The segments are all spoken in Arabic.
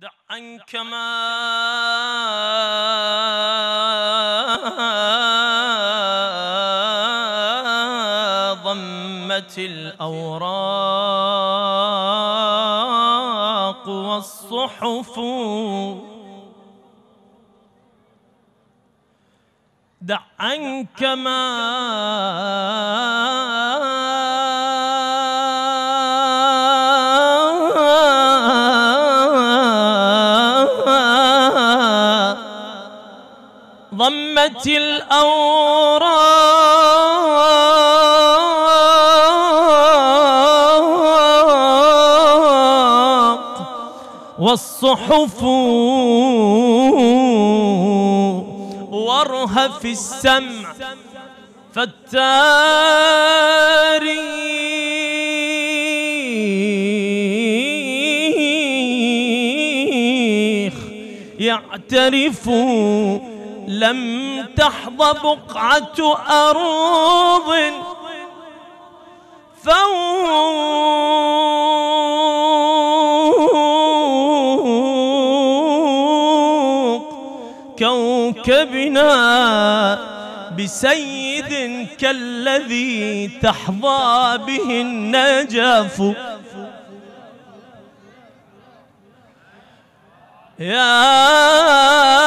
دع عنك ما ضمت الأوراق والصحف. دع عنك ما ضمت الأوراق والصحف وارهف السمع فالتاريخ يعترف لم تحظى بقعة أرض فوق كوكبنا بسيد كالذي تحظى به النجف. يا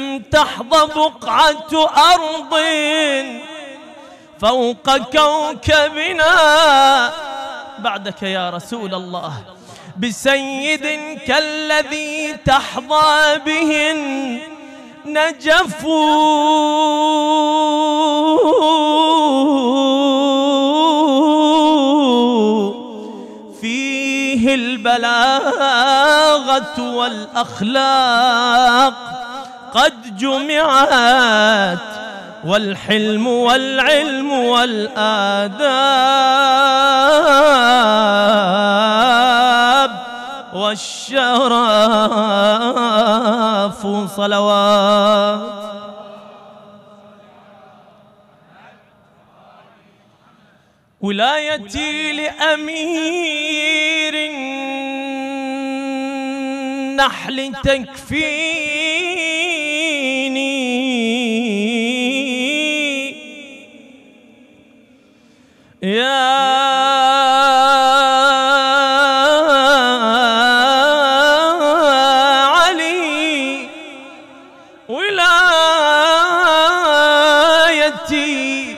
لم تحظى بقعة أرض فوق كوكبنا. بعدك يا رسول الله بسيد كالذي تحظى به النجف فيه البلاغة والأخلاق. قد جمعت والحلم والعلم والآداب والشرف صلوات. ولايتي لأمير النحل تكفيني يا علي ولايتي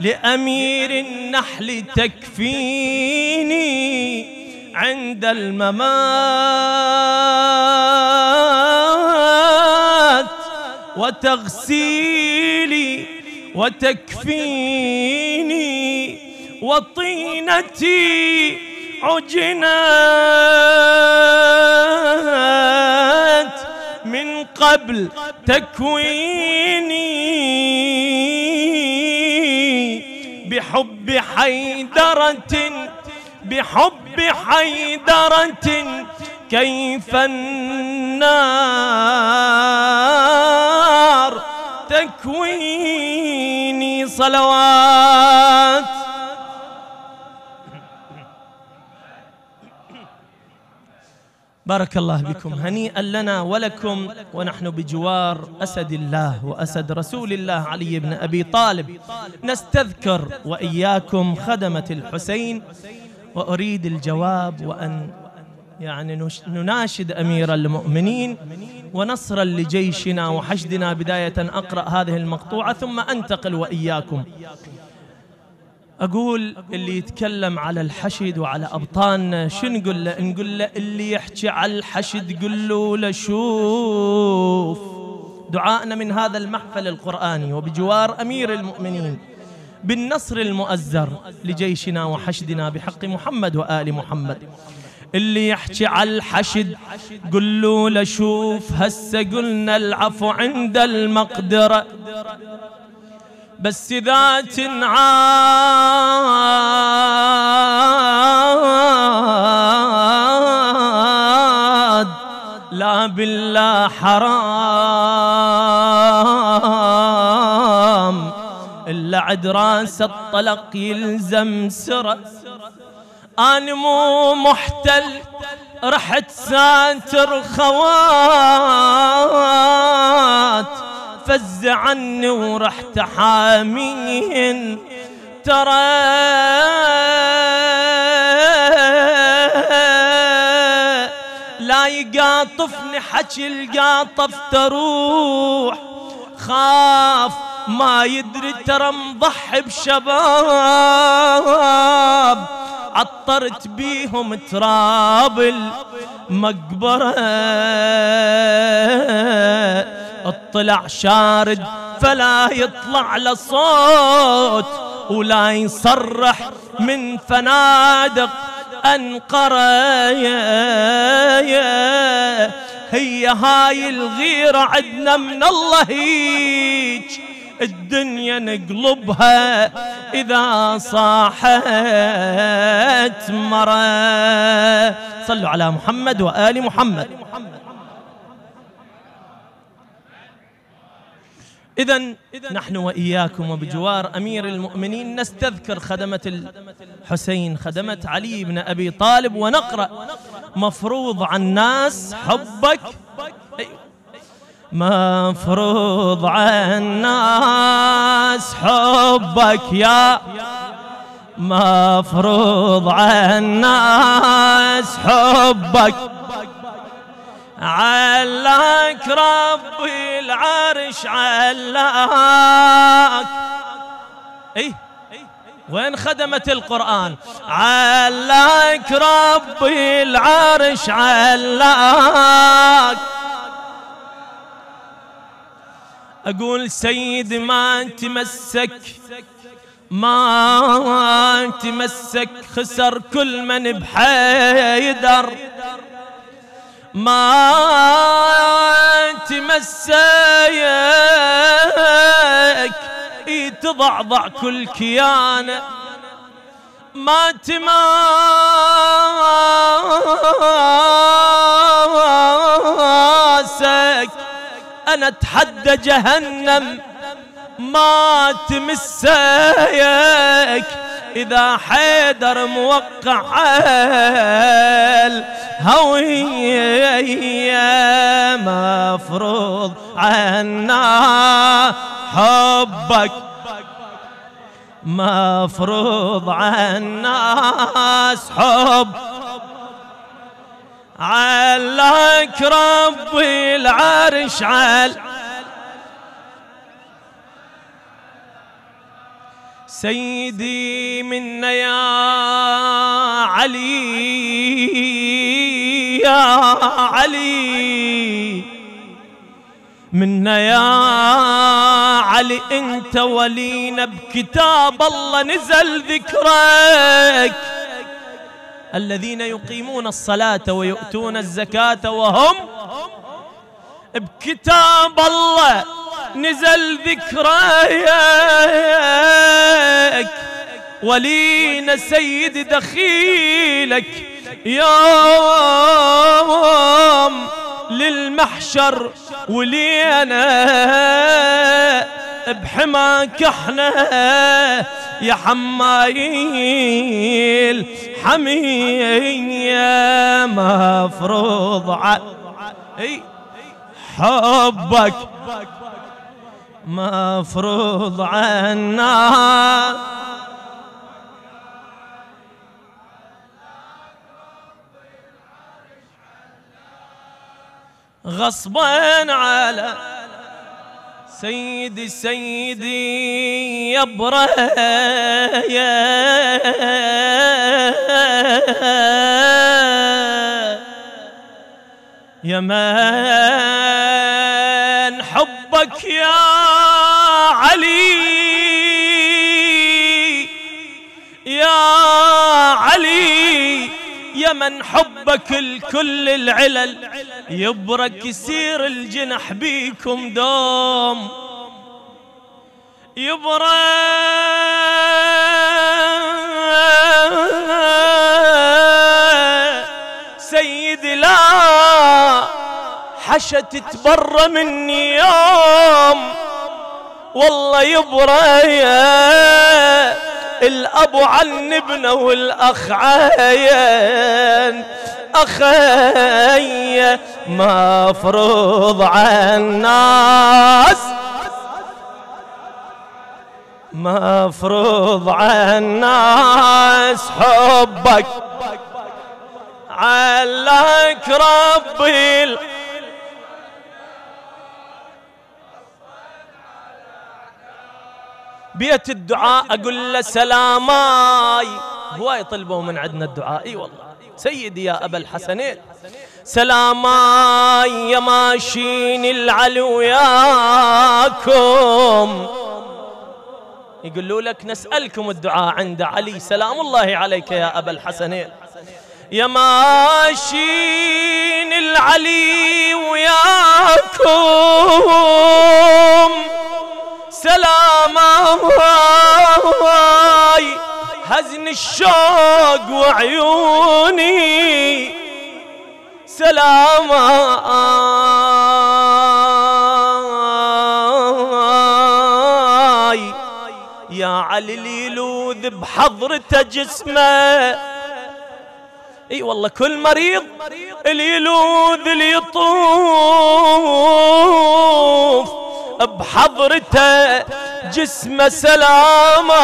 لأمير النحل تكفيني عند الممات وتغسيلي وتكفيني وطينتي عجنات من قبل تكويني بحب حيدرة بحب حيدرة كيف النار تكويني صلوات بارك الله بكم هنيئا لنا ولكم ونحن بجوار أسد الله وأسد رسول الله علي بن أبي طالب. نستذكر وإياكم خدمة الحسين. وأريد الجواب وأن يعني نناشد أمير المؤمنين ونصرا لجيشنا وحشدنا بداية أقرأ هذه المقطوعة ثم أنتقل وإياكم. أقول اللي يتكلم على الحشد وعلى أبطالنا شو نقول له؟ نقول له اللي يحكي على الحشد قل له لشوف دعائنا من هذا المحفل القرآني وبجوار أمير المؤمنين بالنصر المؤزر لجيشنا وحشدنا بحق محمد وآل محمد. اللي يحكي على الحشد قل له لشوف هسه قلنا العفو عند المقدرة. بس إذا تنعاد لا بالله حرام إلا عد راس الطلق يلزم سرة أنا مو محتل رحت ساتر خوات فز عني ورحت حامين ترى لا يقاطفني حكي القاطف تروح. خاف ما يدري ترى مضحي بشباب. عطرت بيهم تراب المقبرة. اطلع شارد فلا يطلع لصوت ولا يصرح من فنادق أنقرة. هي هاي الغيرة عدنا من الله هيج. الدنيا نقلبها إذا صاحت مرة. صلوا على محمد وآل محمد. إذا نحن وإياكم وبجوار أمير المؤمنين نستذكر خدمة الحسين خدمة علي بن أبي طالب ونقرأ مفروض على الناس حبك. مفروض على الناس حبك يا. مفروض على الناس حبك. علاك ربي العرش علاك. اي وين خدمة القرآن؟ علاك ربي العرش علاك. أقول سيد ما تمسك ما تمسك خسر كل من بحيدر. ما تمسيك يتضعضع كل كيانة. ما تماسك أنا أتحدى جهنم. ما تمسيك إذا حيدر موقع الهوية مفروض عنا حبك مفروض عالناس حب. علك ربي العرش عال. سيدي منا يا علي. علي. منا يا علي انت ولينا بكتاب الله نزل ذكرك. الذين يقيمون الصلاة ويؤتون الزكاة وهم بكتاب الله نزل ذكريك ولينا سيد دخيلك. يوم للمحشر ولينا بحماك إحنا يا حمايل حمية مفروض علي حبك مفروض عنا. غصبا على سيدي سيدي يبره يا من حبك يا علي. يا علي يا من حبك الكل العلل. يبرك يسير الجنح بيكم دوم. يبرى سيدي لا حشا تتبرى مني يوم. والله يبرى الأب عن ابنه والأخ عين. أخي مفروض على الناس. مفروض على الناس حبك علك ربي بيت الدعاء أقول له سلاماي. هو يطلبوا من عندنا الدعاء. إي والله. سيدي يا أبا الحسنين. سلاماي يا ماشين العلو وياكم يقولوا لك نسألكم الدعاء عند علي. سلام الله عليك يا أبا الحسنين. يا ماشين العلي وياكم. سلاماي هزن الشوق وعيوني. سلاماي يا علي اللي بحضرته جسمه. إي والله كل مريض اللي يلوذ اللي يطوف بحضرته جسمه سلاماي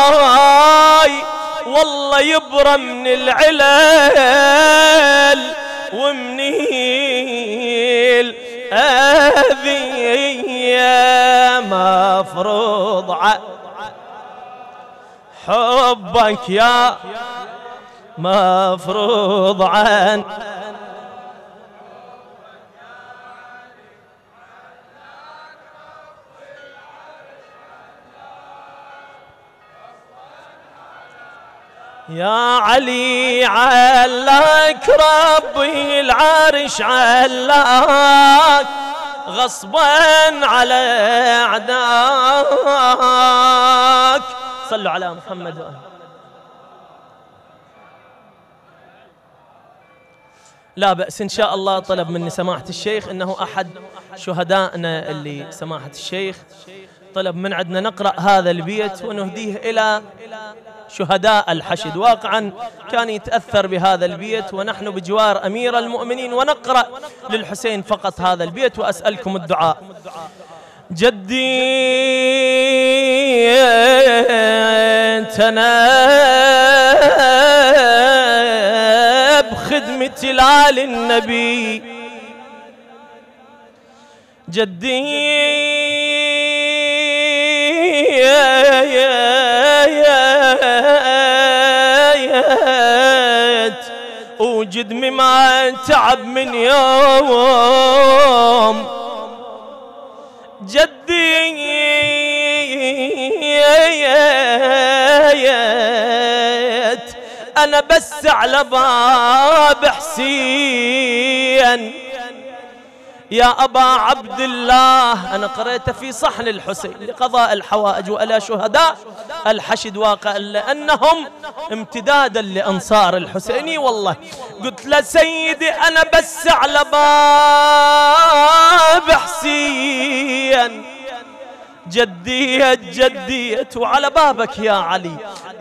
والله يبرى من العلل ومنيل. أذية مفروض حبك يا مفروض عن يا علي علاك ربي العرش علاك غصبا على اعداك صلوا على محمد. وآله لا بأس إن شاء الله طلب مني سماحة الشيخ أنه أحد شهدائنا اللي سماحة الشيخ طلب من عندنا نقرأ هذا البيت ونهديه إلى شهداء الحشد. واقعا كان يتأثر بهذا البيت ونحن بجوار أمير المؤمنين ونقرأ للحسين فقط هذا البيت وأسألكم الدعاء. جدي أنا بخدمة لال النبي. جدي وجد مما تعب من يوم جدي أنا بس على باب حسين يا أبا عبد الله أنا قرأت في صحن الحسين لقضاء الحوائج وألا شهداء. الحشد واقع لأنهم امتدادا لأنصار الحسيني والله. قلت له سيدي أنا بس على باب حسين. جدية جدية وعلى بابك يا علي.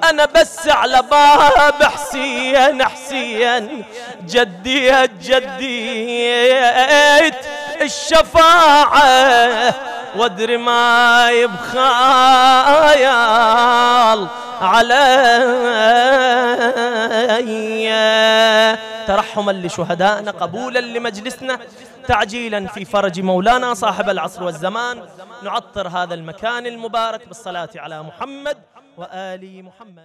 أنا بس على باب حسين حسين. جدية جدية. الشفاعة وادري ما يبخايال علي. ترحما لشهدائنا قبولا لمجلسنا تعجيلا في فرج مولانا صاحب العصر والزمان. نعطر هذا المكان المبارك بالصلاة على محمد وآل محمد.